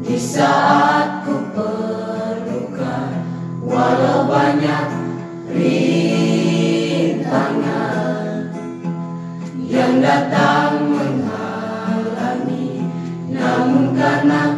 Di saat ku perlukan Walau banyak rintangan Yang datang menghalangi. Namun karena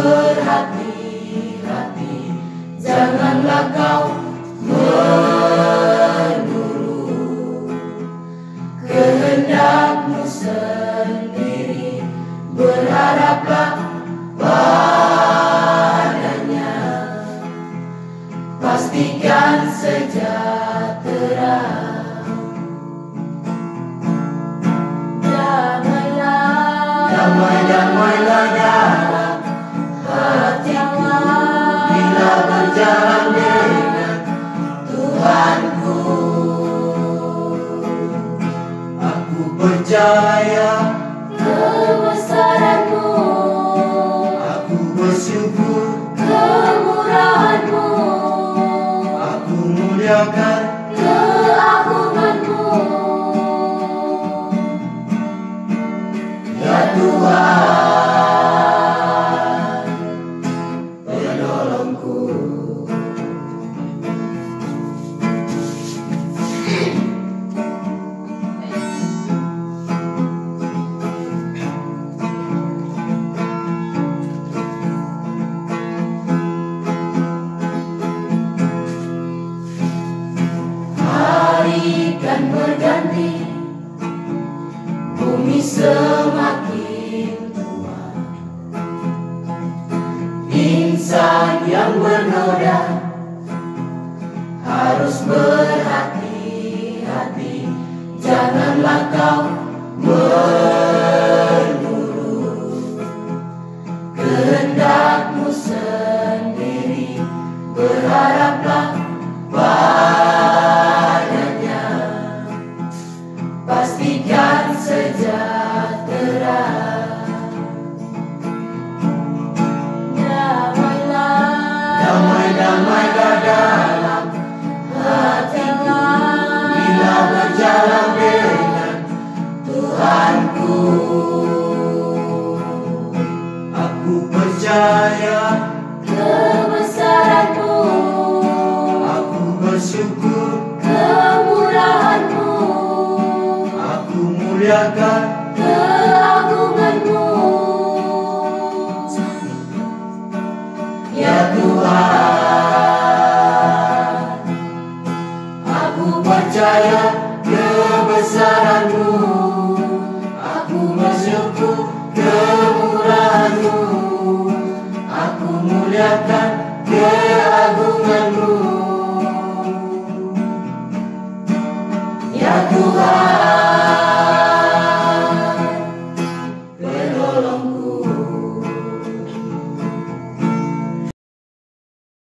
berhati-hati. Janganlah kau menurut Kehendakmu sendiri Berharaplah padanya. Pastikan sejahtera. Damailah Damai-damailah dalam Bila berjalan dengan Aku percaya kebesaranmu Aku bersyukur. Kemurahanmu Aku muliakan Keagunganmu Ya Tuhan kan berganti. Bumi semakin tua. Insan yang bernoda Harus berhati-hati. Janganlah kau menurut kebesaranmu Aku bersyukur kemurahanmu. Aku muliakan keagunganmu. Ya Tuhan.